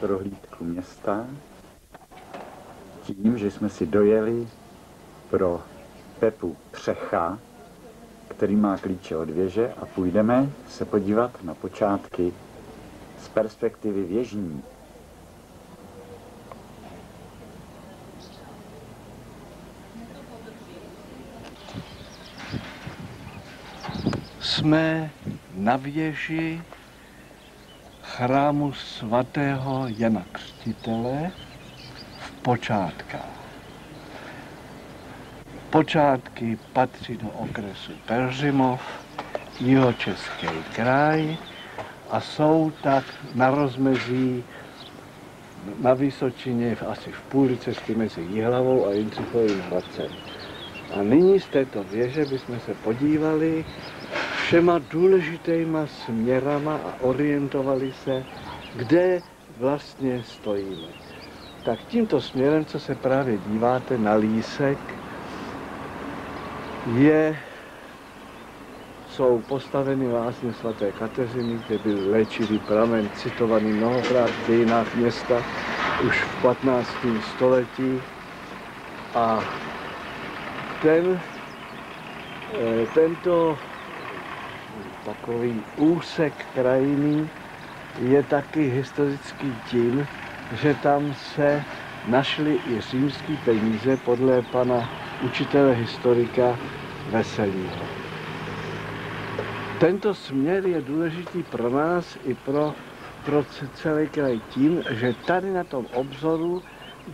Prohlídku města tím, že jsme si dojeli pro Pepu Přecha, který má klíče od věže a půjdeme se podívat na počátky z perspektivy věžní. Jsme na věži chrámu svatého Jana Křtitele v počátkách. Počátky patří do okresu Peržimov, jihočeský kraj a jsou tak na rozmezí na Vysočině asi v půli cesty mezi Jihlavou a Jindřichovým Hradcem. A nyní z této věže bychom se podívali všema důležitýma směrama a orientovali se, kde vlastně stojíme. Tak tímto směrem, co se právě díváte na lísek, je, jsou postaveny lásně svaté Kateřiny, kde byl léčivý pramen citovaný mnohokrát v dějinách města už v 15. století. A ten, eh, tento takový úsek krajiny je taky historický tím, že tam se našly i římské peníze podle pana učitele historika Veselího. Tento směr je důležitý pro nás i pro, pro celý kraj tím, že tady na tom obzoru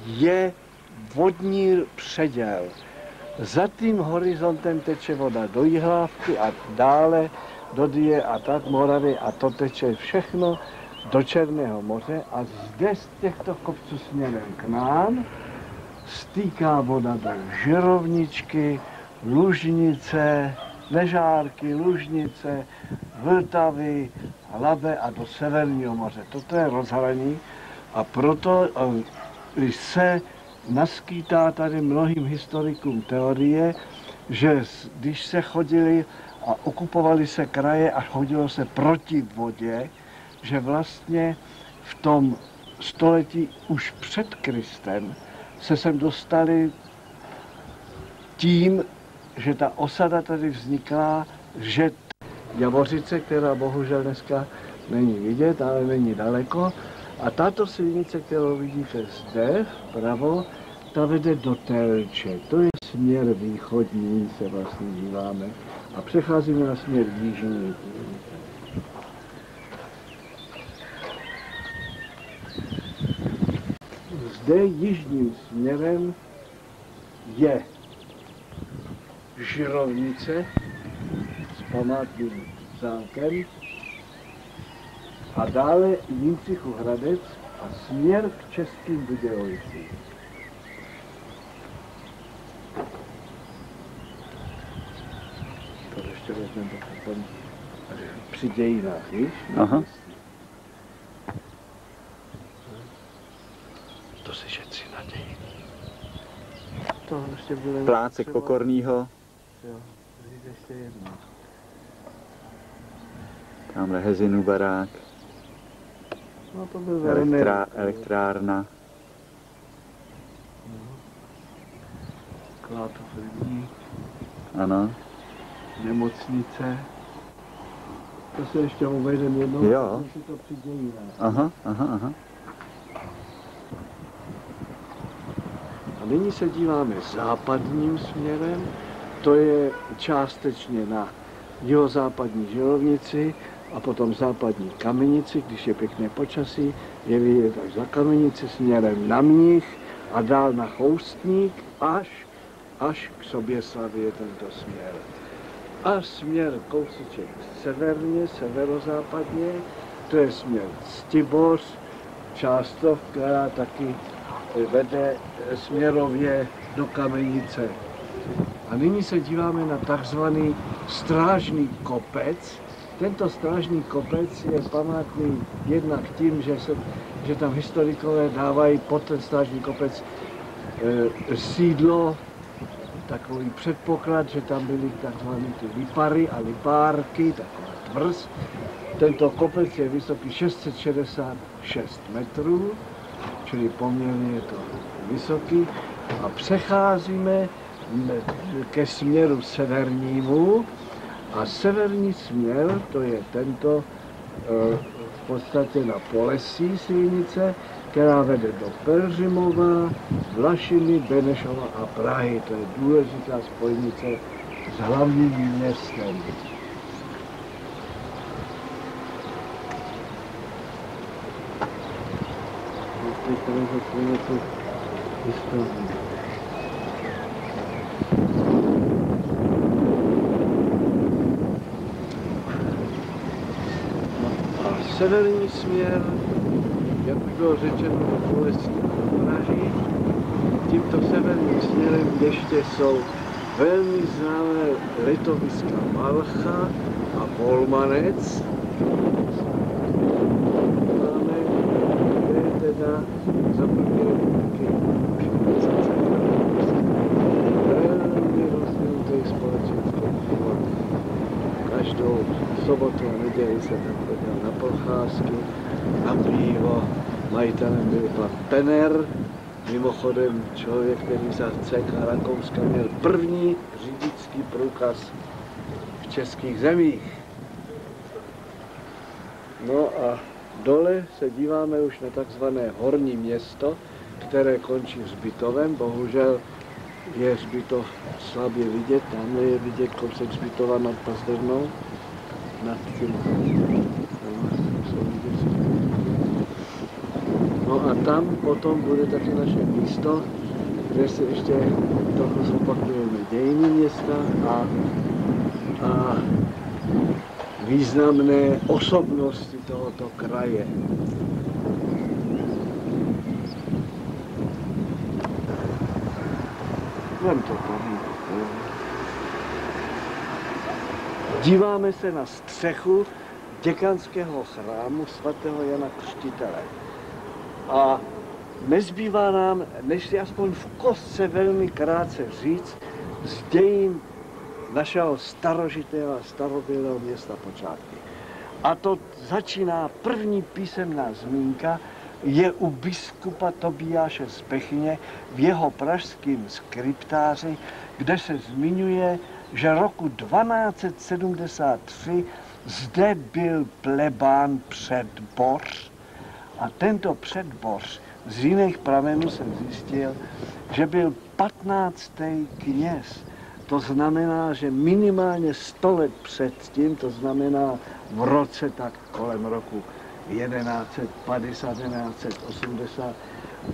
je vodní předěl. Za tím horizontem teče voda do Jihlávky a dále do Die a tak Moravy a to teče všechno do Černého moře a zde z těchto kopců směrem k nám stýká voda do Žirovničky, Lužnice, Nežárky, Lužnice, Vltavy, Labe a do Severního moře. Toto je rozhraní a proto eh, se naskýtá tady mnohým historikům teorie, že když se chodili a okupovali se kraje a chodilo se proti vodě, že vlastně v tom století už před Kristem se sem dostali tím, že ta osada tady vznikla, že Javořice, která bohužel dneska není vidět, ale není daleko, a tato silnice, kterou vidíte zde, vpravo, ta vede do Telče. To je směr východní, se vlastně díváme. A přecházíme na směr jižní. Zde jižním směrem je Žirovnice s památným zámkem a dále Jindřichu Hradec a směr k Českým Budějovicím. To ještě vezmeme potom při dějinách, víš? Aha. To se šetří na dějiny. To ještě bude... Plácek Pokornýho, Jo, ještě jedno. tamhle Hezinu barák, No to byl elektrá, elektrárna, Klátov rybník, ano. Nemocnice. To se ještě uvedem jednou, Jo. protože si to při dějinách. Aha, aha, aha. A nyní se díváme západním směrem, to je částečně na jihozápadní želovnici a potom západní kamenici, když je pěkné počasí, je vidět až za kamenici směrem na Mních a dál na Choustník až, až k Soběslavě je tento směr. A směr kousíček severně, severozápadně, to je směr Stiboř, Částov, která taky vede směrově do Kamenice. A nyní se díváme na takzvaný strážný kopec. Tento strážný kopec je památný jednak tím, že, se, že tam historikové dávají pod ten strážný kopec e, sídlo, takový předpoklad, že tam byly takzvané ty lipary a lipárky, taková tvrz. Tento kopec je vysoký 666 metrů, čili poměrně je to vysoký. A přecházíme ke směru severnímu. A severní směr, to je tento eh, v podstatě na Polesí silnice, která vede do Peržimova, Vlašiny, Benešova a Prahy. To je důležitá spojnice s hlavním městem. Teď tady tu historii. A severní směr, jak už bylo řečeno, do do Prahy. Tímto severním směrem ještě jsou velmi známé letoviska Malcha a Volmanec. Máme, kde teda první republiky velmi rozvinutý společenský život. Každou a se tam chodil na procházky, na pivo. Majitelem byl pan Penner, Mimochodem člověk, který za CK Rakouska měl první řidičský průkaz v českých zemích. No a dole se díváme už na takzvané horní město, které končí hřbitovem. Bohužel je hřbitov slabě vidět, tamhle je vidět kousek hřbitova nad Pazdernou, No a tam potom bude taky naše místo, kde se ještě trochu zopakujeme dějiny města a, a významné osobnosti tohoto kraje. Vem to tady. Díváme se na střechu děkanského chrámu svatého Jana Křtitele. A nezbývá nám, než si aspoň v kostce velmi krátce říct z dějin našeho starožitého a starobylého města počátky. A to začíná první písemná zmínka, je u biskupa Tobiáše z Bechyně v jeho pražském skriptáři, kde se zmiňuje, že roku 1273 zde byl plebán předboř a tento předboř z jiných pramenů jsem zjistil, že byl 15. kněz. To znamená, že minimálně 100 let předtím, to znamená v roce tak kolem roku 1150, 1180,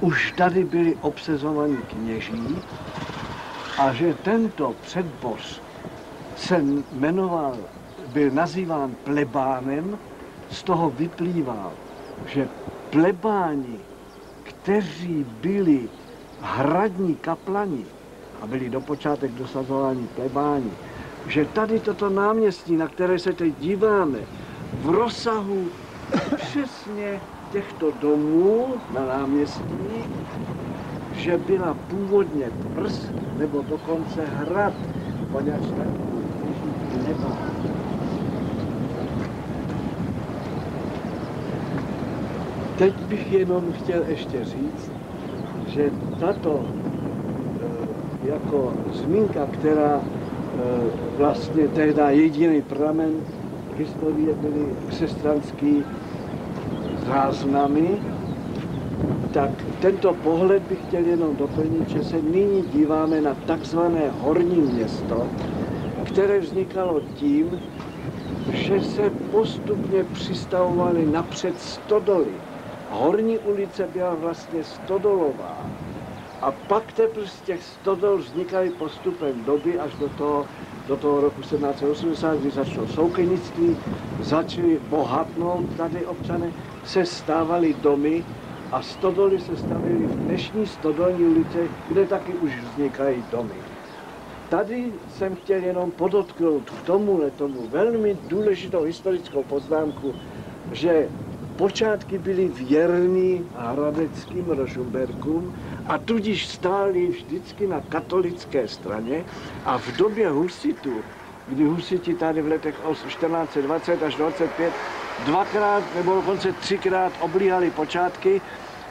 už tady byli obsezovaní kněží a že tento předboř se jmenoval, byl nazýván plebánem, z toho vyplýval, že plebáni, kteří byli hradní kaplani a byli do počátek dosazováni plebáni, že tady toto náměstí, na které se teď díváme, v rozsahu přesně těchto domů na náměstí, že byla původně tvrz nebo dokonce hrad, poněvadž tak. Teď bych jenom chtěl ještě říct, že tato eh, jako zmínka, která eh, vlastně tehdy jediný pramen historie byly křesťanský záznamy, tak tento pohled bych chtěl jenom doplnit, že se nyní díváme na takzvané horní město, které vznikalo tím, že se postupně přistavovaly napřed stodoly Horní ulice byla vlastně stodolová. A pak teprve z těch stodol vznikaly postupem doby až do toho, do toho roku 1780, kdy začalo soukenictví, začaly bohatnout tady občané, se stávaly domy a stodoly se stavily v dnešní stodolní ulice, kde taky už vznikají domy. Tady jsem chtěl jenom podotknout k tomuhle tomu velmi důležitou historickou poznámku, že počátky byly věrní hradeckým Rožumberkům a tudíž stáli vždycky na katolické straně a v době husitů, kdy husiti tady v letech 1420 až 25 dvakrát nebo dokonce třikrát oblíhali počátky,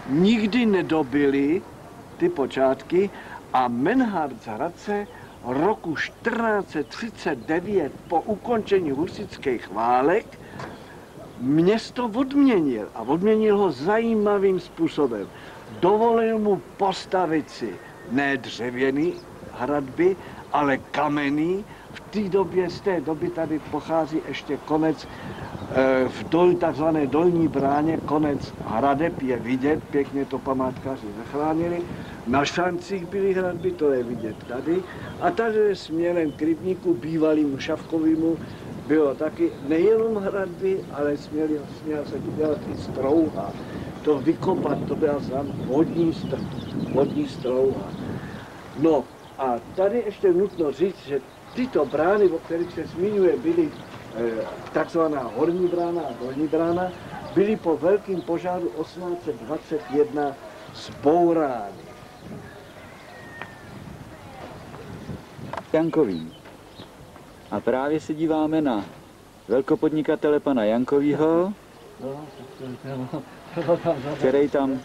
nikdy nedobili ty počátky a Menhard z Hradce roku 1439 po ukončení husických válek město odměnil a odměnil ho zajímavým způsobem. Dovolil mu postavit si ne dřevěný hradby, ale kamenný. V té době, z té doby tady pochází ještě konec eh, v dol, takzvané dolní bráně, konec hradeb je vidět, pěkně to památkáři zachránili. Na šancích byly hradby, to je vidět tady. A tady směrem k rybníku, bývalým šavkovýmu, bylo taky nejenom hradby, ale směl, směl se dělat i strouha. To vykopat, to byla znám vodní, str, vodní strouha. No a tady ještě nutno říct, že tyto brány, o kterých se zmiňuje, byly eh, takzvaná horní brána a dolní brána, byly po velkém požáru 1821 zbourány. Jankový. A právě se díváme na velkopodnikatele pana Jankovýho, který tam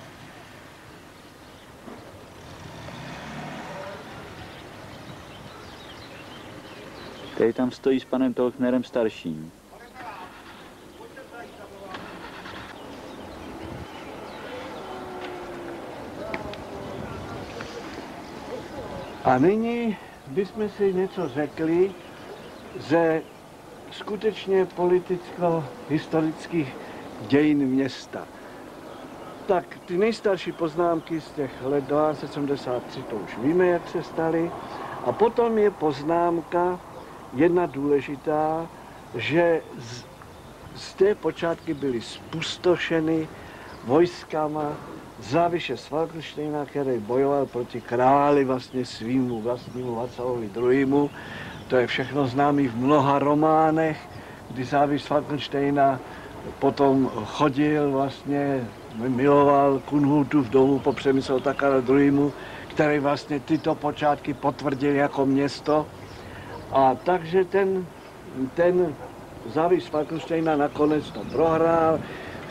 který tam stojí s panem Tolknerem starším. A nyní bychom si něco řekli ze skutečně politicko-historických dějin města. Tak ty nejstarší poznámky z těch let 1273, to už víme, jak se staly. A potom je poznámka, jedna důležitá, že z, z té počátky byly spustošeny vojskama záviše Svalkensteina, který bojoval proti králi vlastně svýmu vlastnímu Vacalovi II. To je všechno známý v mnoha románech, kdy záviš Falkensteina potom chodil vlastně, miloval Kunhutu v domu po přemyslu Takara II., který vlastně tyto počátky potvrdil jako město. A takže ten, ten závis Falkensteina nakonec to prohrál,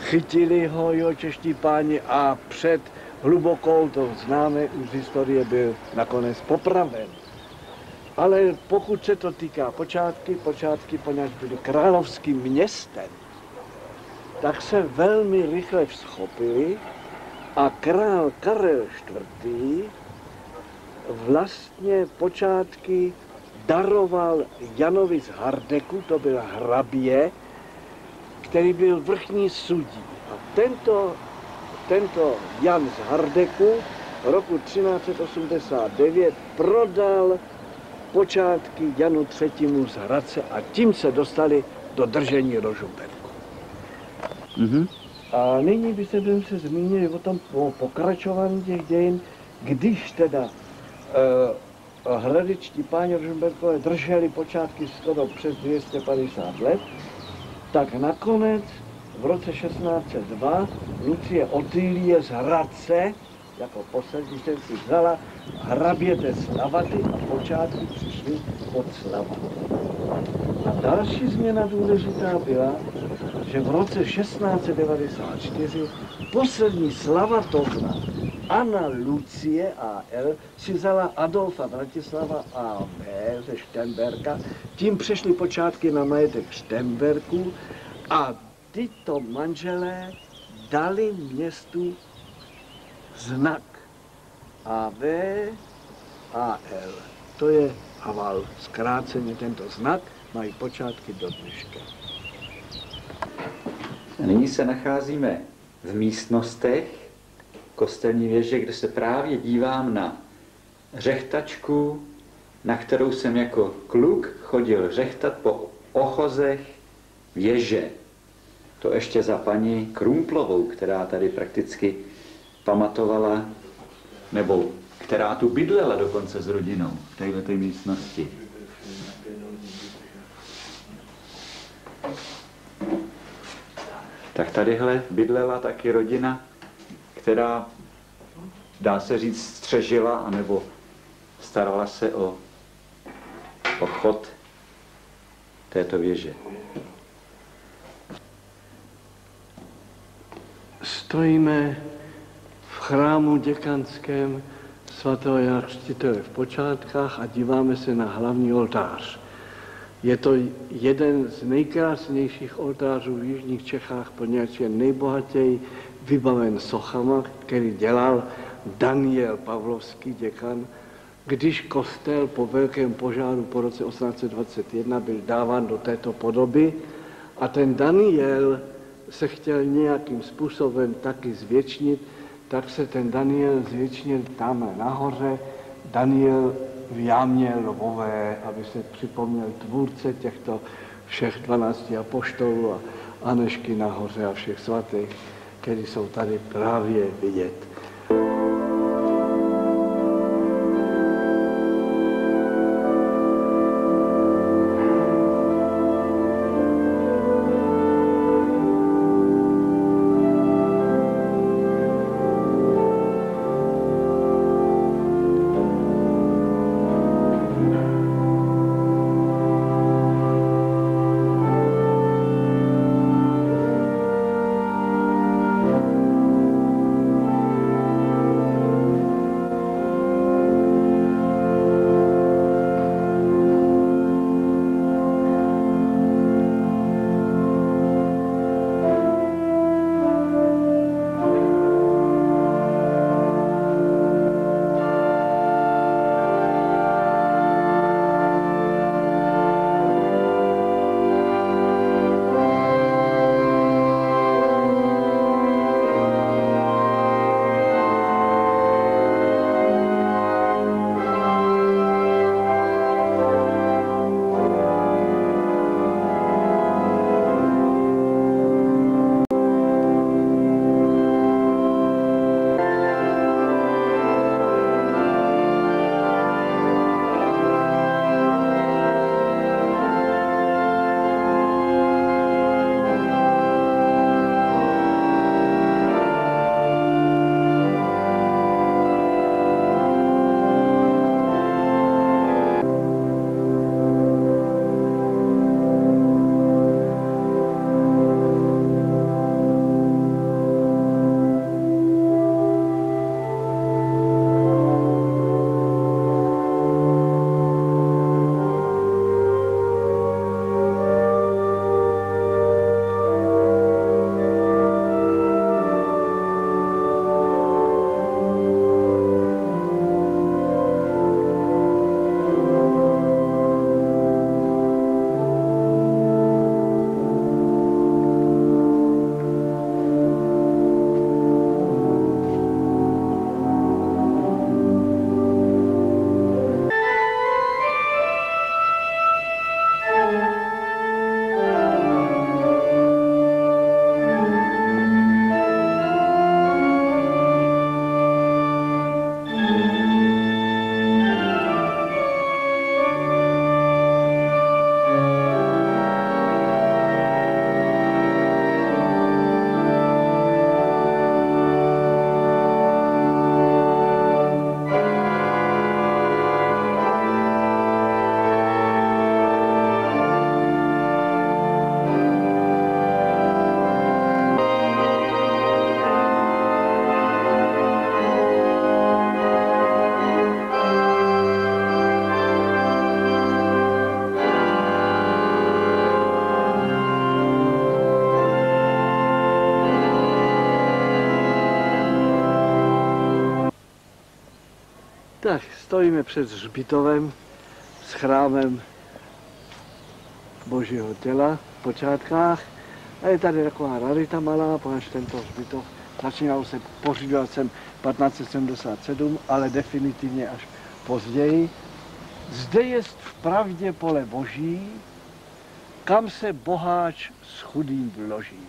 chytili ho jo, čeští páni a před hlubokou, to známe už z historie, byl nakonec popraven. Ale pokud se to týká počátky, počátky poněvadž byly královským městem, tak se velmi rychle vzchopili a král Karel IV. vlastně počátky daroval Janovi z Hardeku, to byl hrabě, který byl vrchní sudí. A tento, tento Jan z Hardeku roku 1389 prodal počátky Janu III. z Hradce a tím se dostali do držení Rožumberku. Mhm. A nyní by se zmínili o tom o pokračování těch dějin, když teda uh, hradičtí páni Rožumberkové drželi počátky skoro přes 250 let, tak nakonec v roce 1602 Lucie Otýlie z Hradce jako poslední jsem si vzala hraběte slavaty a počátky přišly od slavaty. A další změna důležitá byla, že v roce 1694 poslední slavatovna Anna Lucie A.L. si vzala Adolfa Bratislava A.B. ze Štemberka, tím přešly počátky na majetek Štemberku a tyto manželé dali městu znak AV, AL. To je aval. Zkráceně tento znak mají počátky do dneška. Nyní se nacházíme v místnostech kostelní věže, kde se právě dívám na řechtačku, na kterou jsem jako kluk chodil řechtat po ochozech věže. To ještě za paní Krumplovou, která tady prakticky pamatovala, nebo která tu bydlela dokonce s rodinou v této místnosti. Tak tadyhle bydlela taky rodina, která, dá se říct, střežila, anebo starala se o, o chod této věže. Stojíme v chrámu děkanském svatého Jana Křtitele v počátkách a díváme se na hlavní oltář. Je to jeden z nejkrásnějších oltářů v Jižních Čechách, poněvadž je nejbohatěji vybaven sochama, který dělal Daniel Pavlovský děkan, když kostel po velkém požáru po roce 1821 byl dáván do této podoby a ten Daniel se chtěl nějakým způsobem taky zvětšnit, tak se ten Daniel zvětšnil tam nahoře, Daniel v jámě lvové, aby se připomněl tvůrce těchto všech 12 apoštolů a Anešky nahoře a všech svatých, kteří jsou tady právě vidět. Stojíme před hřbitovem s chrámem Božího těla v počátkách a je tady taková rarita malá, poněž tento hřbitov začínal se pořídit jsem 1577, ale definitivně až později. Zde je v pravdě pole boží, kam se boháč s chudým vloží.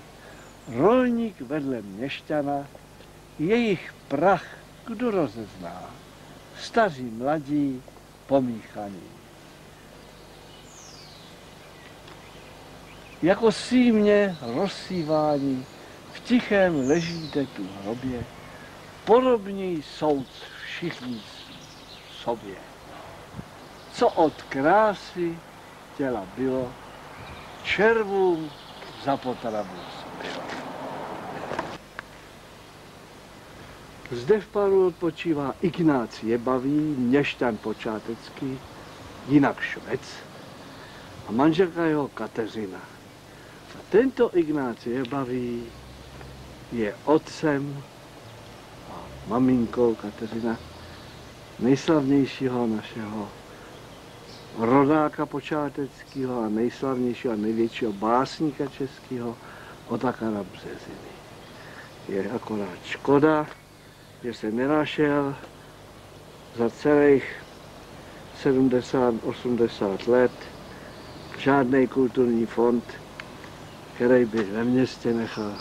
Rolník vedle měšťana, jejich prach kdo rozezná staří mladí pomíchaní. Jako símě rozsývání v tichém ležíte tu hrobě, podobný soud všichni sobě. Co od krásy těla bylo, červům za potravu bylo. Zde v páru odpočívá Ignác Jebavý, měšťan počátecký, jinak švec, a manželka jeho Kateřina. A tento Ignác Jebavý je otcem a maminkou Kateřina nejslavnějšího našeho rodáka počáteckého a nejslavnějšího a největšího básníka českého Otakara Březiny. Je akorát škoda, že se nenašel za celých 70-80 let žádný kulturní fond, který by ve městě nechal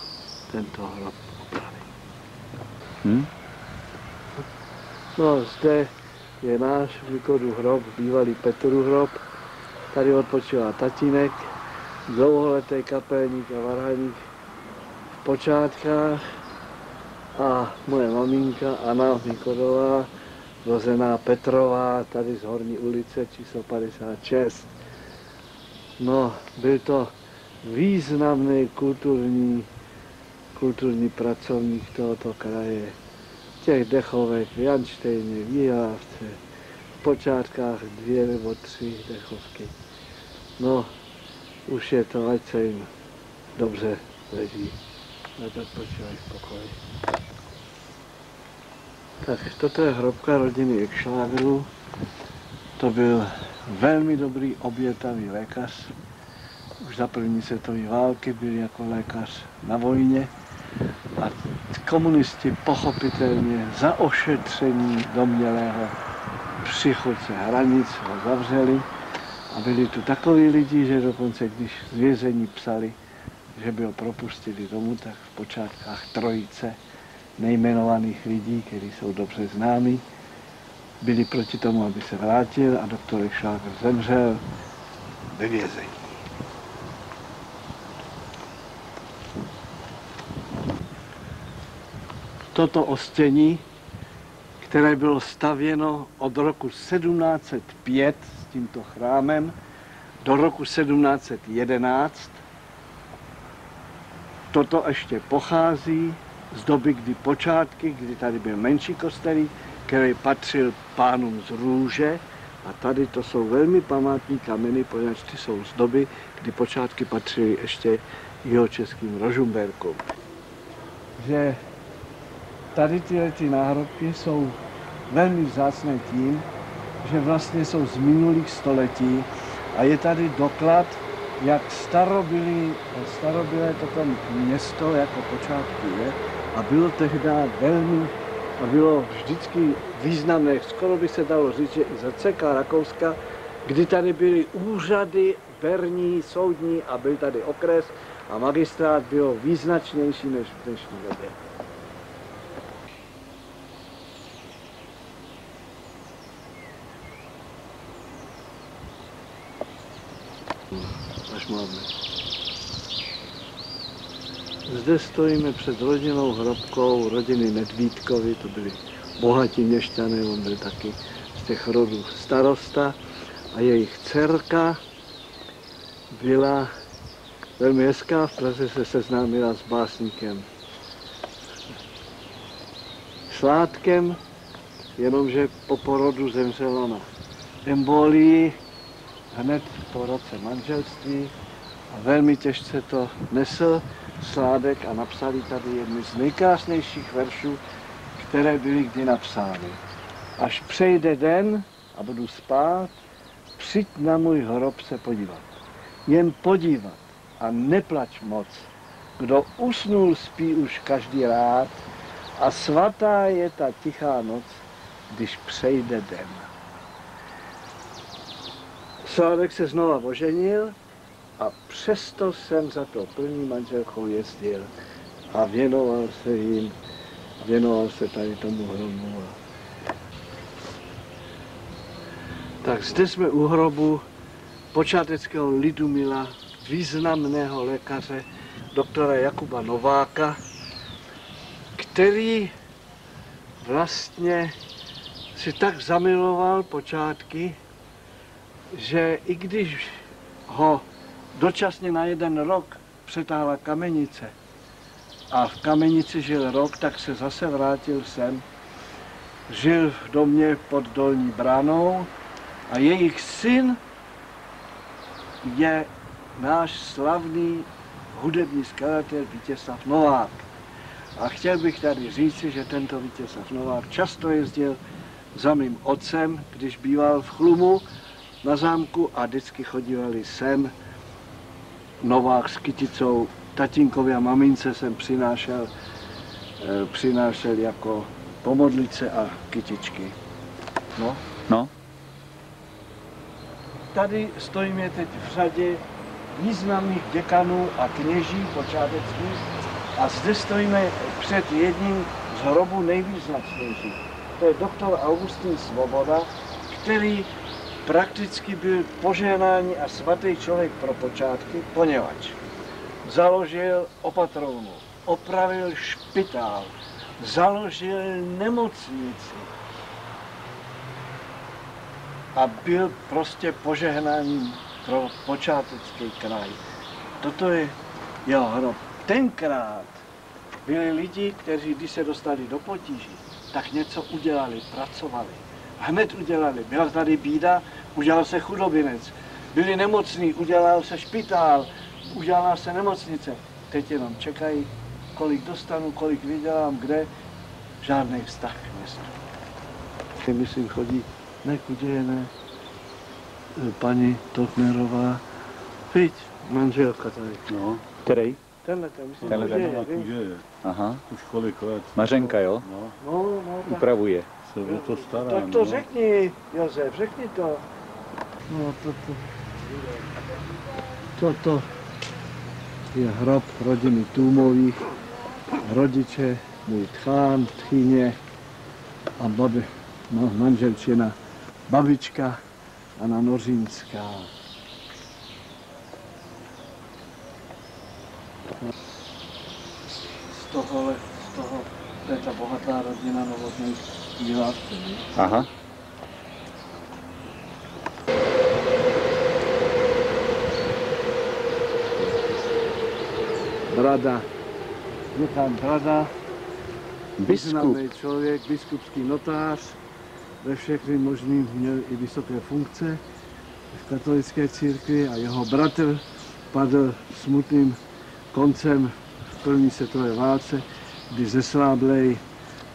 tento hrob opravit. Hm? No, zde je náš východu hrob, bývalý Petru hrob. Tady odpočívá tatínek, dlouholetý kapelník a varhaník v počátkách a moje maminka Anna Mikodová, rozená Petrová, tady z Horní ulice číslo 56. No, byl to významný kulturní, kulturní pracovník tohoto kraje. Těch dechovek v Janštejně, v Jihlavce, v počátkách dvě nebo tři dechovky. No, už je to, ať se jim dobře leží. Ať odpočívají v pokoji. Tak toto je hrobka rodiny Ekšlágrů. To byl velmi dobrý obětavý lékař. Už za první světové války byl jako lékař na vojně. A komunisti pochopitelně za ošetření domělého přichodce hranic ho zavřeli. A byli tu takoví lidi, že dokonce když z vězení psali, že by ho propustili domů, tak v počátkách trojice nejmenovaných lidí, kteří jsou dobře známí, byli proti tomu, aby se vrátil a doktor Šláger zemřel ve vězení. Toto ostění, které bylo stavěno od roku 1705 s tímto chrámem do roku 1711, toto ještě pochází z doby, kdy počátky, kdy tady byl menší kostelík, který patřil pánům z Růže a tady to jsou velmi památní kameny, poněvadž ty jsou z doby, kdy počátky patřily ještě jeho českým Rožumberkům. Že tady tyhle ty náhrobky jsou velmi vzácné tím, že vlastně jsou z minulých století a je tady doklad, jak starobylé, toto město jako počátku je a bylo tehdy velmi a bylo vždycky významné, skoro by se dalo říct, že i za CK Rakouska, kdy tady byly úřady berní, soudní a byl tady okres a magistrát bylo význačnější než v dnešní době. Až máme. Zde stojíme před rodinnou hrobkou rodiny Nedvídkovi, to byli bohatí měšťané, on byl taky z těch rodů starosta. A jejich dcerka byla velmi hezká, v Praze se seznámila s básníkem Sládkem, jenomže po porodu zemřela na embolii hned po roce manželství a velmi těžce to nesl Sládek a napsali tady jedny z nejkrásnějších veršů, které byly kdy napsány. Až přejde den a budu spát, přijď na můj hrob se podívat. Jen podívat a neplač moc. Kdo usnul, spí už každý rád a svatá je ta tichá noc, když přejde den. Sládek se znova oženil a přesto jsem za to první manželkou jezdil a věnoval se jim, věnoval se tady tomu hrobu. Tak zde jsme u hrobu počáteckého Lidumila, významného lékaře, doktora Jakuba Nováka, který vlastně si tak zamiloval počátky, že i když ho dočasně na jeden rok přetáhla kamenice a v Kamenici žil rok, tak se zase vrátil sem. Žil v domě pod Dolní bránou a jejich syn je náš slavný hudební skladatel Vítězslav Novák. A chtěl bych tady říci, že tento Vítězslav Novák často jezdil za mým otcem, když býval v Chlumu na zámku a vždycky chodívali sem. Novák s kyticou tatínkovi a mamince jsem přinášel, eh, přinášel jako pomodlice a kytičky. No. No, Tady stojíme teď v řadě významných děkanů a kněží počáteckých a zde stojíme před jedním z hrobů nejvýznačnějších. To je doktor Augustín Svoboda, který prakticky byl požehnání a svatý člověk pro počátky, poněvadž založil opatrovnu, opravil špitál, založil nemocnici, a byl prostě požehnáním pro počátecký kraj. Toto je jeho hrob. Tenkrát byli lidi, kteří, když se dostali do potíží, tak něco udělali, pracovali. Hned udělali. Byla tady bída, udělal se chudobinec. Byli nemocní, udělal se špitál, udělala se nemocnice. Teď jenom čekají, kolik dostanu, kolik vydělám, kde. Žádný vztah k městu. Myslím, chodí nekuděje, ne. Paní Toknerová, viď, manželka tady. No, Který? Tenhle ten, myslím, Tenhle ten. kuděje, aha. už kolik let. Mařenka, jo? No, No, no, tak, Upravuje. Se o to stará. tak to no. řekni, Josef, řekni to. No, to, to, toto je hrob rodiny Tůmových, rodiče, můj tchán, tchyně a babi, no, manželčina, babička Anna Nořínská. Z tohohle, z toho, to je ta bohatá rodina novotných diváků. Aha. Brada, děkám Brada, Biskup. člověk, biskupský notář, ve všechny možný měl i vysoké funkce v katolické církvi a jeho bratr padl smutným koncem v první světové válce, kdy ze Sláblej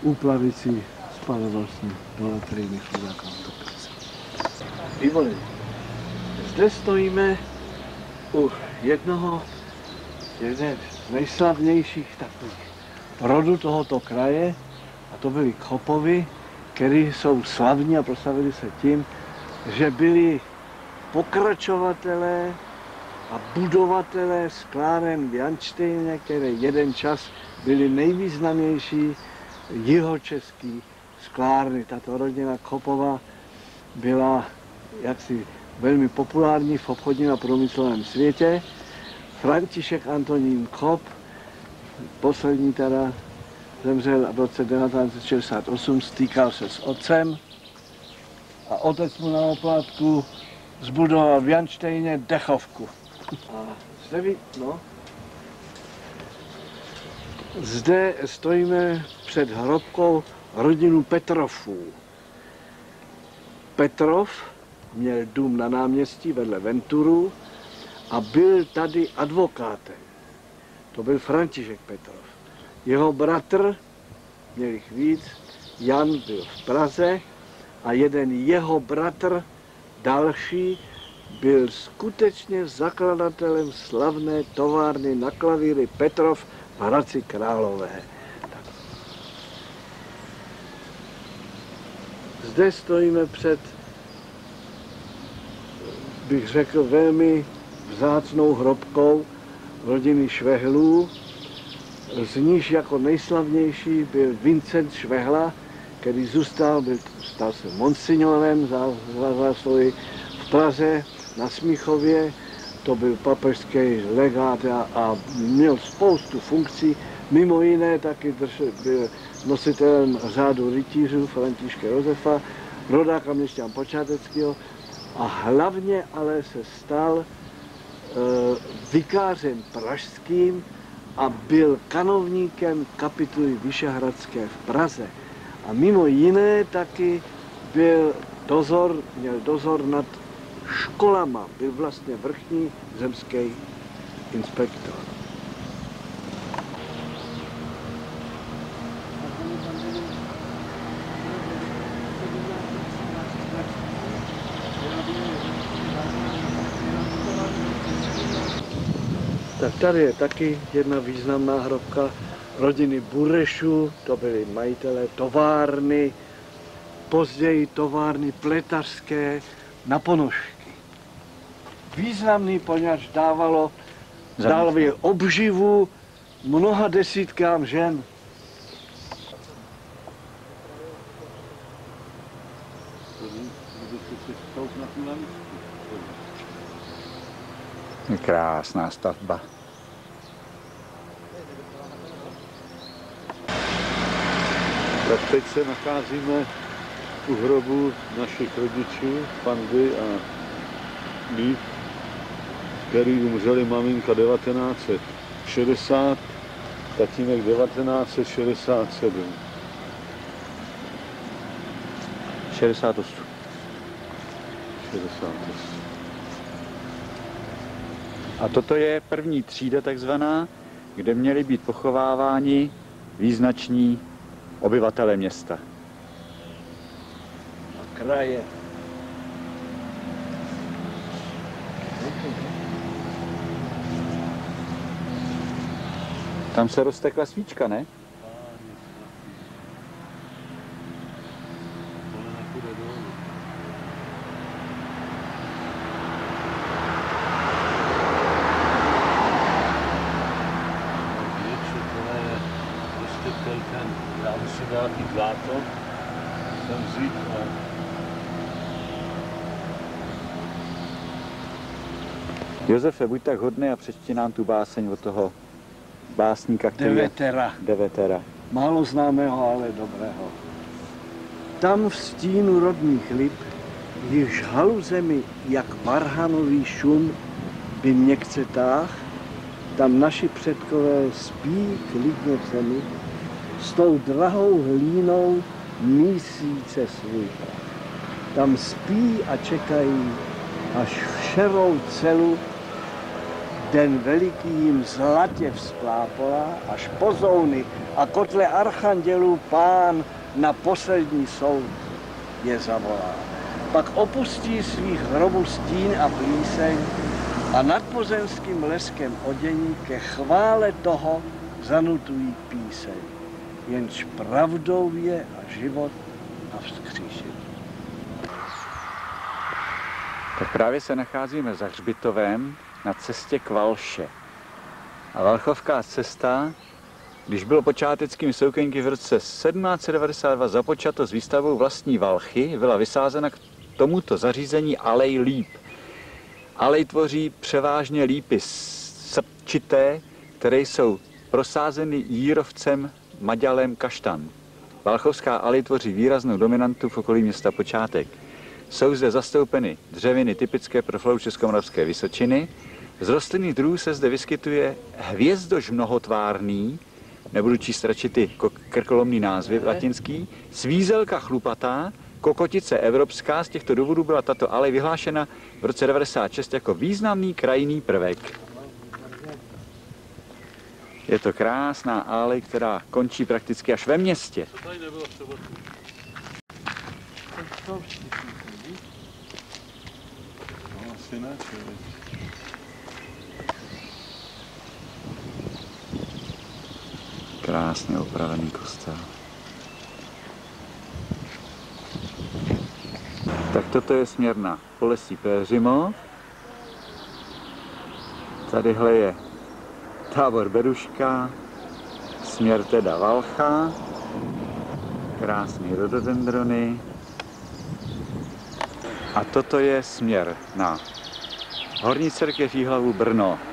úplavicí spadl vlastně do latriny chudáka utopil Vývoj. Zde stojíme u jednoho, jedné z nejslavnějších takových rodů tohoto kraje, a to byli Kopovi, kteří jsou slavní a proslavili se tím, že byli pokračovatelé a budovatelé skláren v Janštejně, které jeden čas byly nejvýznamnější jihočeský sklárny. Tato rodina Kopova byla jaksi velmi populární v obchodním a průmyslovém světě. František Antonín Kop, poslední teda zemřel v roce 1968, stýkal se s otcem a otec mu na oplátku zbudoval v Janštejně dechovku. A zde, ví, no, zde stojíme před hrobkou rodinu Petrovů. Petrov měl dům na náměstí vedle Venturu a byl tady advokátem. To byl František Petrov. Jeho bratr, měl jich víc, Jan byl v Praze a jeden jeho bratr, další, byl skutečně zakladatelem slavné továrny na klavíry Petrov v Hradci Králové. Zde stojíme před, bych řekl, velmi vzácnou hrobkou rodiny Švehlů, z níž jako nejslavnější byl Vincent Švehla, který zůstal, byl, stal se monsignorem za, zásluhy v Praze na Smíchově, to byl papežský legát a, a měl spoustu funkcí, mimo jiné taky drž, byl nositelem řádu rytířů Františka Josefa, rodáka měšťan počáteckého a hlavně ale se stal e, vikářem pražským a byl kanovníkem kapituly Vyšehradské v Praze. A mimo jiné taky byl dozor, měl dozor nad školama, byl vlastně vrchní zemský inspektor. Tady je taky jedna významná hrobka rodiny Burešů, to byli majitelé továrny, později továrny pletařské na ponožky. Významný, poněvadž dávalo, dávalo obživu mnoha desítkám žen. Krásná stavba. Tak teď se nacházíme u hrobu našich rodičů, Pandy a Líp, který umřeli maminka 1960, tatínek 1967. 68. 68. A toto je první třída takzvaná, kde měli být pochováváni význační obyvatele města. A kraje. Tam se roztekla svíčka, ne? Já musím nějaký zlato sem vzít a Josefe, buď tak hodný a přečti nám tu báseň od toho básníka, který je Devetera. Devetera. Málo známého, ale dobrého. Tam v stínu rodných lip, již haluzemi jak varhanový šum by měkce táh, tam naši předkové spí klidně v zemi, s tou drahou hlínou mísíce svůj prach. Tam spí a čekají, až v šerou celu Den veliký jim zlatě vzplápola, až pozouny a kotle archandělů pán na poslední soud je zavolá. Pak opustí svých hrobů stín a plíseň a nad pozemským leskem odění ke chvále toho zanutují píseň. Jenž pravdou je a život a vzkříšení. Tak právě se nacházíme za hřbitovem na cestě k Valše. A Valchovská cesta, když bylo počáteckým soukenky v roce 1792 započato s výstavou vlastní Valchy, byla vysázena k tomuto zařízení alej líp. Alej tvoří převážně lípy srčité, které jsou prosázeny jírovcem maďalem kaštan. Valchovská alej tvoří výraznou dominantu v okolí města Počátek. Jsou zde zastoupeny dřeviny typické pro floru Českomoravské Vysočiny. Z rostlinných druhů se zde vyskytuje hvězdož mnohotvárný, nebudu číst radši ty krkolomný názvy latinský, svízelka chlupatá, kokotice evropská. Z těchto důvodů byla tato alej vyhlášena v roce 96 jako významný krajinný prvek. Je to krásná alej, která končí prakticky až ve městě. to tady nebylo v sobotu. No, asi ne, člověk. Krásně opravený kostel. Tak toto je směr na Polesí Péřimo. Tadyhle je tábor Beruška, směr teda Valcha, krásný rododendrony. A toto je směr na Horní cerkev Jihlavu Brno.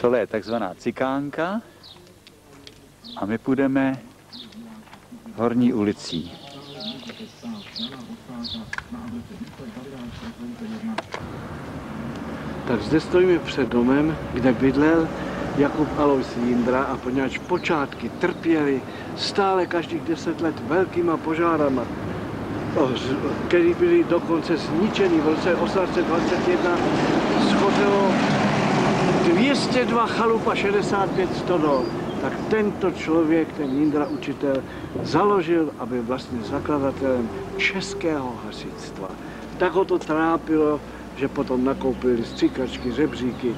Tohle je takzvaná cikánka a my půjdeme horní ulicí. Tak zde stojíme před domem, kde bydlel Jakub Alois Jindra a poněvadž počátky trpěli stále každých deset let velkýma požárama, které byly dokonce zničeny. V roce 1821 schořelo 202 chalupa 65 stodol. Tak tento člověk, ten Jindra učitel, založil a byl vlastně zakladatelem českého hasičstva. Tak ho to trápilo, že potom nakoupili stříkačky, řebříky,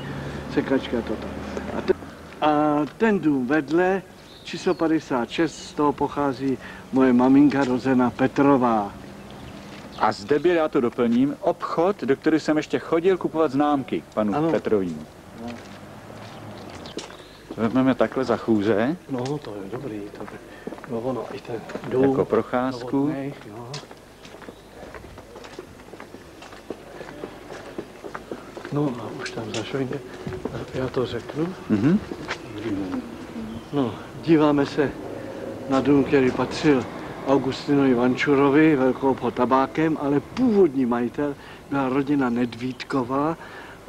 sekačky a toto. A ten, a ten dům vedle, číslo 56, z toho pochází moje maminka rozená Petrová. A zde byl, já to doplním, obchod, do kterého jsem ještě chodil kupovat známky panu Ano. Petrovým. Vezmeme takhle za chůze, No, to je dobrý, to by, no ono, i ten dům. jako procházku. novotnej, jo. No a už tam zašvihne, já to řeknu. Mhm. No, díváme se na dům, který patřil Augustinovi Vančurovi, velkou pod tabákem, ale původní majitel byla rodina Nedvídková.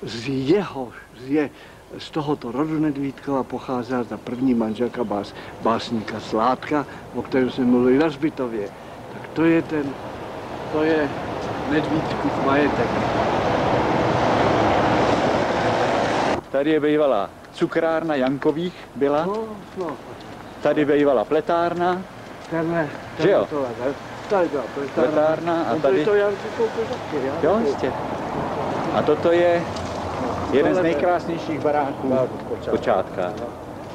Z jeho, z, je, z tohoto rodu Nedvídkova pocházela ta první manželka bás, básníka Sládka, o kterém jsme mluvili na Zbytově. Tak to je ten, to je Nedvídkův majetek. Tady je bývalá cukrárna Jankových byla, No, no, tady bývala pletárna, tenhle, Že jo? tohle, tady byla pletárna. Pletárna a On tady- to Janky koupil taky, já? jo, jistě. A toto je jeden z nejkrásnějších baráků v počátkách.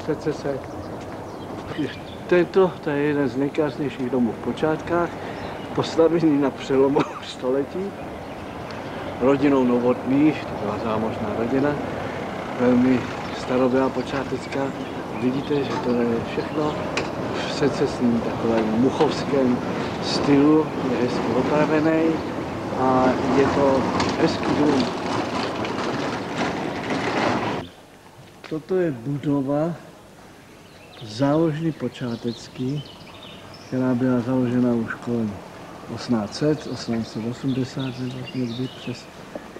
Přece se. Tento, to je jeden z nejkrásnějších domů v počátkách, postavený na přelomu století, rodinou Novotných, to byla zámožná rodina, velmi starobylá počátecká. Vidíte, že to je všechno v secesním takovém muchovském stylu, je hezky opravený a je to hezký dům. Toto je budova záložny počátecký, která byla založena už kolem 1800, 1880 nebo někdy, přes,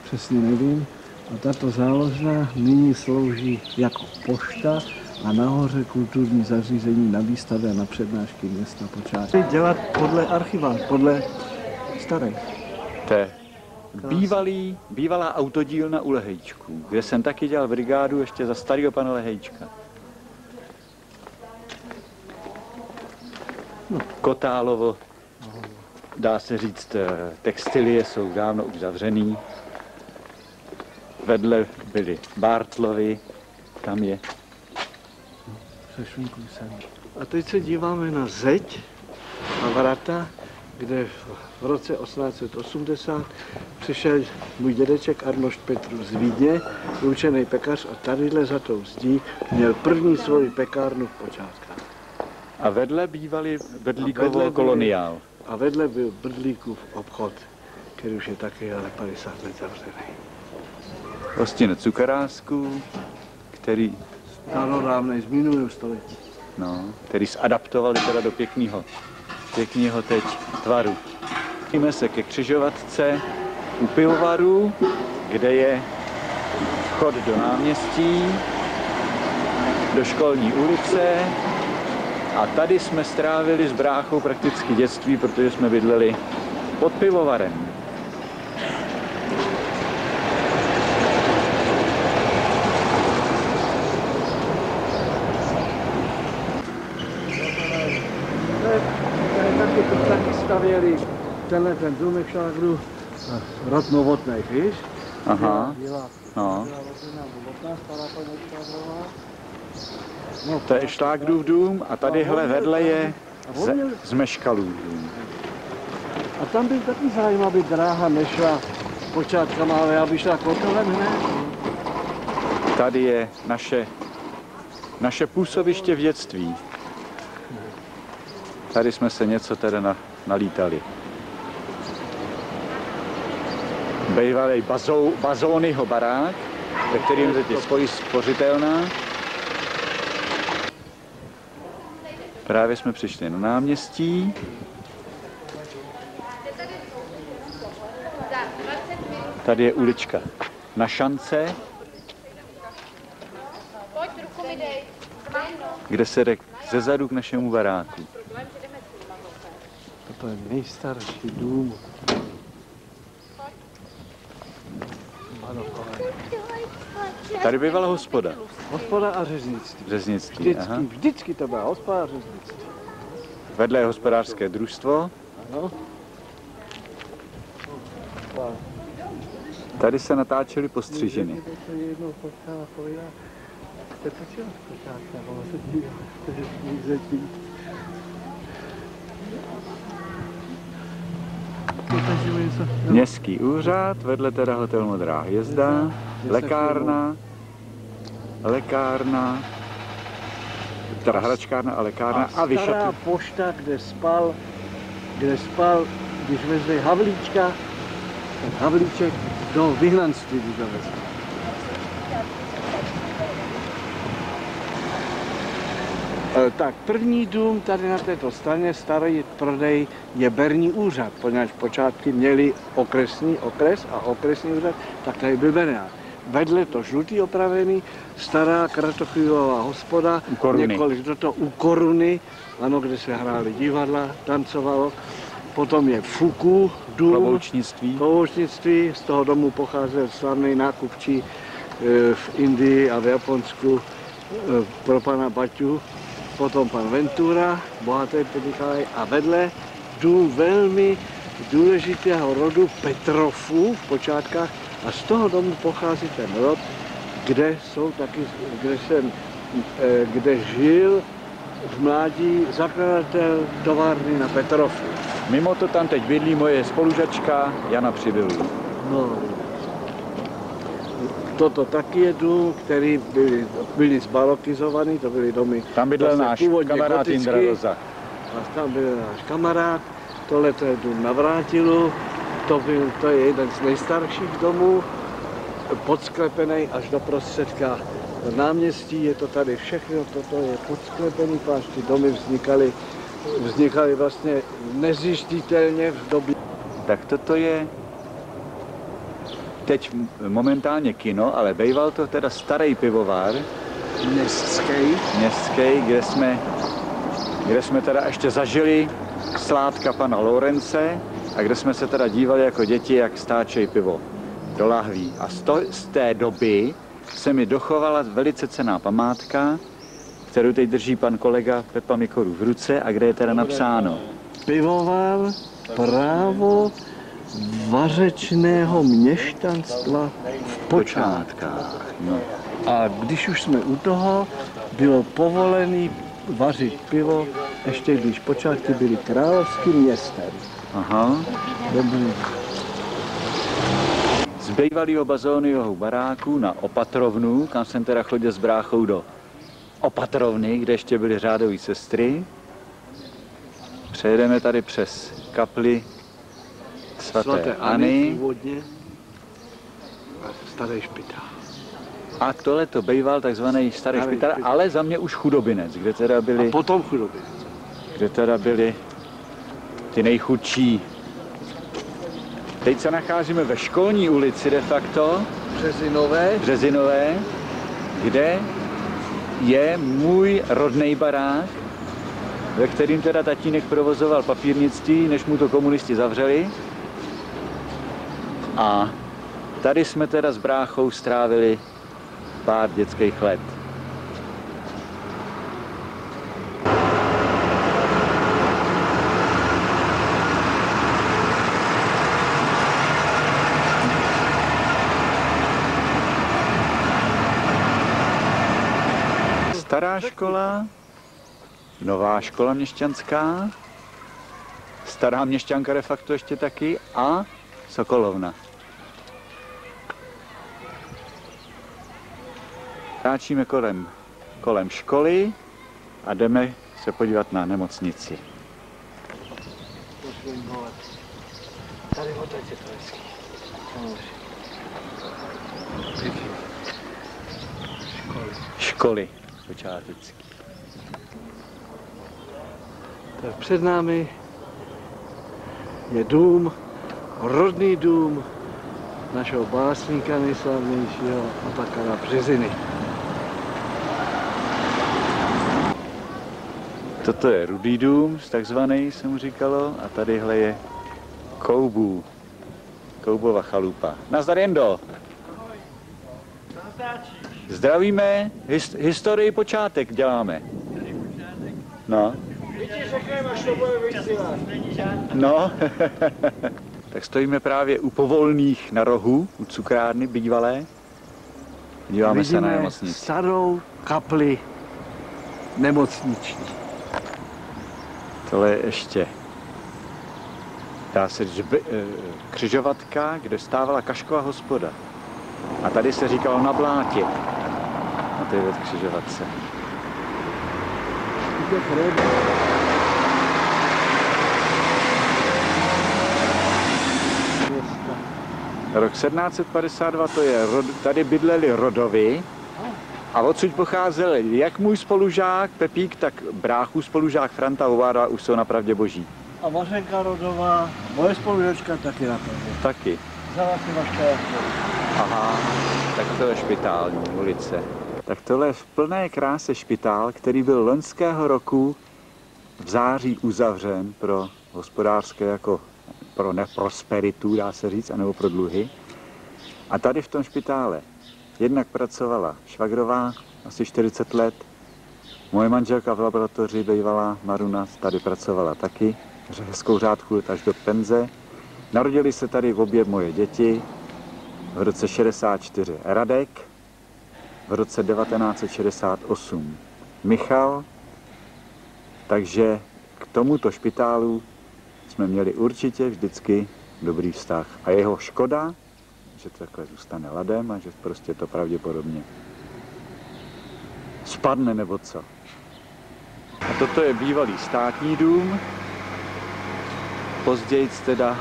přesně nevím. A tato záložna nyní slouží jako pošta a nahoře kulturní zařízení na výstavě a na přednášky města počátku. Dělat podle archiva, podle staré. To je bývalý, bývalá autodílna u Lehejčků, kde jsem taky dělal brigádu ještě za starého pana Lehejčka. No, Kotálovo, dá se říct, eh, textilie jsou dávno už zavřený. Vedle byly Bartlovy, tam je. A teď se díváme na zeď a vrata, kde v roce 1880 přišel můj dědeček Arnošt Petru z Vídně, vyučený pekař a tadyhle za tou zdí měl první svoji pekárnu v počátkách. a vedle bývalý vedle byly- koloniál. A vedle byl Brdlíkův obchod, který už je taky ale 50 let zavřený. Hostin cukrásku, který, Starodávnej z minulého století. no, který zadaptovali teda do pěkného, pěkného teď tvaru. Jdeme se ke křižovatce u pivovaru, kde je vchod do náměstí, do školní ulice a tady jsme strávili s bráchou prakticky dětství, protože jsme bydleli pod pivovarem. To je, to je taky, to stavěli tenhle ten důmek šlágru, a rod Novotných, víš? Aha, Bílá, no. No, To je Šlágrův dům a tady hele vedle je měl- z, Zmeškalův dům. A tam byl taky zájem, aby dráha nešla počátkama, ale aby šla kotelem hned. Tady je naše, naše působiště v dětství. Tady jsme se něco teda na, nalítali. Bývalý bazou, bazónyho barák, ve kterým teď je spojí spořitelná. Právě jsme přišli na náměstí. Tady je ulička na šance, kde se jde ze zadu k našemu baráku. Toto je nejstarší dům. Tady bývala hospoda, Hospoda a řeznictví. řeznictví. Vždycky, Aha. vždycky to byla hospoda a řeznictví. Vedle je hospodářské družstvo. Ano. Tady se natáčely postřižiny. To je jednou potkala povídá. Jste točil zpočátka, ale se dívá, to je zatím. Ukažu něco. No, Městský úřad, vedle teda hotel Modrá hvězda, lékárna, lékárna, teda hračkárna a lékárna a stará vyšatý. pošta, kde spal, kde spal, když vezli Havlíčka, ten Havlíček do vyhnanství, když ho vezli. Tak, první dům tady na této straně, starý prodej, je berní úřad, poněvadž počátky měli okresní okres a okresní úřad, tak tady byl berňák. Vedle to žlutý opravený, stará kratochvílová hospoda, Koruny. několik do toho u Koruny, ano, kde se hrály divadla, tancovalo. Potom je Fuku dům, Kloboučnictví. Kloboučnictví, z toho domu pocházel slavný nákupčí e, v Indii a v Japonsku e, pro pana Baťu, potom pan Ventura, bohatý podnikatelé a vedle dům velmi důležitého rodu Petrofů v počátkách a z toho domu pochází ten rod, kde jsou taky, kde jsem, e, kde žil v mládí zakladatel továrny na Petrofu. Mimo to tam teď bydlí moje spolužačka Jana Přibylů. No. Toto taky je dům, který byly, byly zbarokizovaný, to byly domy. Tam bydlel náš kamarád Indra Roza. A tam byl náš kamarád, tohle to je dům na Vrátilu, to, byl, to je jeden z nejstarších domů, podsklepený až do prostředka náměstí, je to tady všechno, toto je podsklepený, páč ty domy vznikaly, vznikaly vlastně nezjištitelně v době Tak toto je teď momentálně kino, ale býval to teda starý pivovar městský. městský, kde jsme, kde jsme teda ještě zažili sládka pana Lorence a kde jsme se teda dívali jako děti, jak stáčejí pivo do lahví. A z, to, z té doby se mi dochovala velice cená památka, kterou teď drží pan kolega Pepa Mikoru v ruce a kde je teda napsáno pivovar právo vařečného měšťanstva v počátkách. No. A když už jsme u toho, bylo povolený vařit pivo, ještě když počátky byly královským městem. Aha. Dobrý. Z bývalého bazóniového baráku na opatrovnu, kam jsem teda chodil s bráchou do opatrovny, kde ještě byly řádové sestry. Přejedeme tady přes kapli svaté, Svaté Ani původně. A starý špitál. A tohle to býval takzvaný starý Starý špitál, špitál. ale za mě už chudobinec, kde teda A byli, potom chudoby. kde teda byli ty nejchudší. Teď se nacházíme ve školní ulici de facto, Březinové. Březinové, kde je můj rodný barák, ve kterým teda tatínek provozoval papírnictví, než mu to komunisti zavřeli. A tady jsme teda s bráchou strávili pár dětských let. Stará škola, nová škola měšťanská, stará měšťanka de facto ještě taky a Sokolovna. Kráčíme kolem, kolem školy a jdeme se podívat na nemocnici. Školy. Počátecký. Tak před námi je dům rodný dům našeho básníka nejslavnějšího Otakara Březiny. Toto je rudý dům, takzvaný se mu říkalo, a tadyhle je Koubů, Koubova chalupa. Nazdar Jendo. Zdravíme, his, historii počátek děláme. No. No, tak stojíme právě u povolných na rohu, u cukrárny bývalé. Díváme se na Vidíme nemocnici. starou kapli nemocniční. Tohle je ještě, dá se říct, eh, křižovatka, kde stávala Kašková hospoda. A tady se říkalo na blátě, na té křižovatce. Rok 1752 to je, tady bydleli rodovi a odsud pocházel jak můj spolužák Pepík, tak bráchů spolužák Franta Hovára už jsou na pravdě boží. A Mařenka Rodová, moje spolužačka taky na to. Taky. Vzala si vaška Aha, tak to je špitální ulice. Tak tohle je v plné kráse špitál, který byl loňského roku v září uzavřen pro hospodářské jako pro neprosperitu, dá se říct, anebo pro dluhy. A tady v tom špitále jednak pracovala švagrová asi 40 let, moje manželka v laboratoři bývalá Maruna tady pracovala taky, hezkou řádku let až do penze. Narodili se tady v obě moje děti, v roce 64 Radek, v roce 1968 Michal, takže k tomuto špitálu jsme měli určitě vždycky dobrý vztah. A jeho škoda, že to takhle zůstane ladem a že prostě to pravděpodobně spadne nebo co. A toto je bývalý státní dům, později teda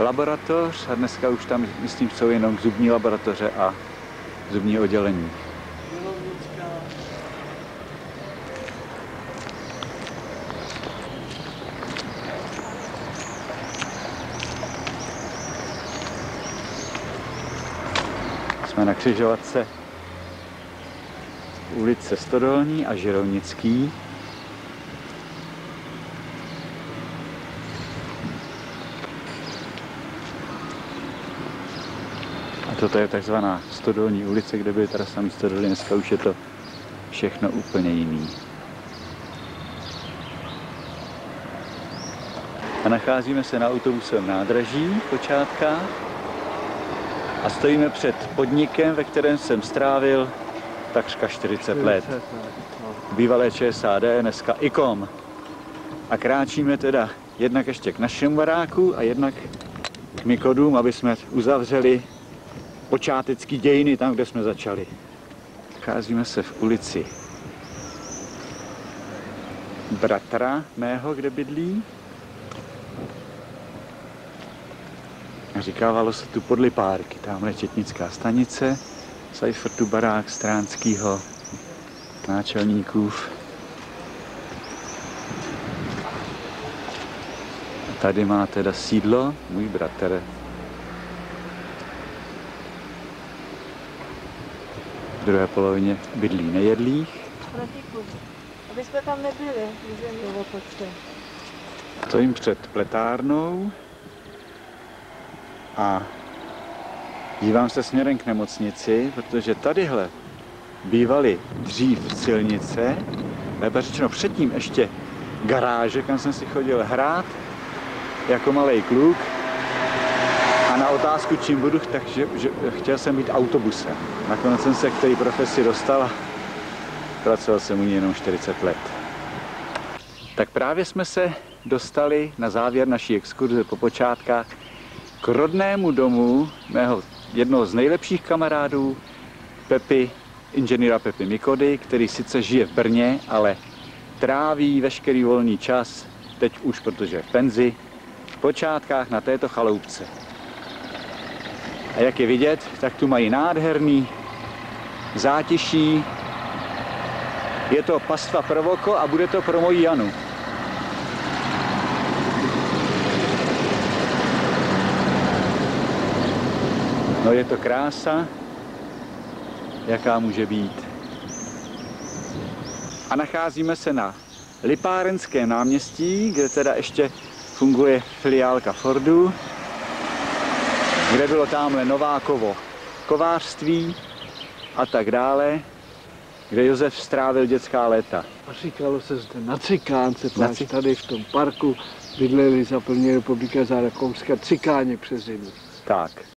laboratoř a dneska už tam, myslím, jsou jenom zubní laboratoře a zubní oddělení. Jsme na křižovatce ulice Stodolní a Žirovnický. A toto je takzvaná Stodolní ulice, kde byly teda samý Stodoly, dneska už je to všechno úplně jiný. A nacházíme se na autobusovém nádraží v počátkách a stojíme před podnikem, ve kterém jsem strávil takřka 40 let. Bývalé ČSAD, dneska IKOM. A kráčíme teda jednak ještě k našemu baráku a jednak k Mikodům, aby jsme uzavřeli počátecký dějiny tam, kde jsme začali. Cházíme se v ulici bratra mého, kde bydlí. Říkávalo se tu podli párky, tamhle Četnická stanice, Seifertu barák Stránskýho, náčelníkův. A tady má teda sídlo můj bratr. V druhé polovině bydlí nejedlých. Aby jsme tam nebyli, bylo počte. Stojím před pletárnou a dívám se směrem k nemocnici, protože tadyhle bývaly dřív silnice, lépe řečeno předtím ještě garáže, kam jsem si chodil hrát jako malý kluk a na otázku, čím budu, takže že, chtěl jsem být autobusem. Nakonec jsem se k té profesi dostal a pracoval jsem u ní jenom 40 let. Tak právě jsme se dostali na závěr naší exkurze po počátkách k rodnému domu mého jednoho z nejlepších kamarádů, Pepy, inženýra Pepy Mikody, který sice žije v Brně, ale tráví veškerý volný čas, teď už protože je v penzi, v počátkách na této chaloupce. A jak je vidět, tak tu mají nádherný zátiší. Je to pastva pro oko a bude to pro moji Janu. No je to krása, jaká může být. A nacházíme se na Lipárenském náměstí, kde teda ještě funguje filiálka Fordu, kde bylo tamhle Novákovo kovářství a tak dále, kde Josef strávil dětská léta. A říkalo se zde na Cikánce, Na Cik- tady v tom parku bydleli za první republika za Rakouska Cikáni přes zimu. Tak.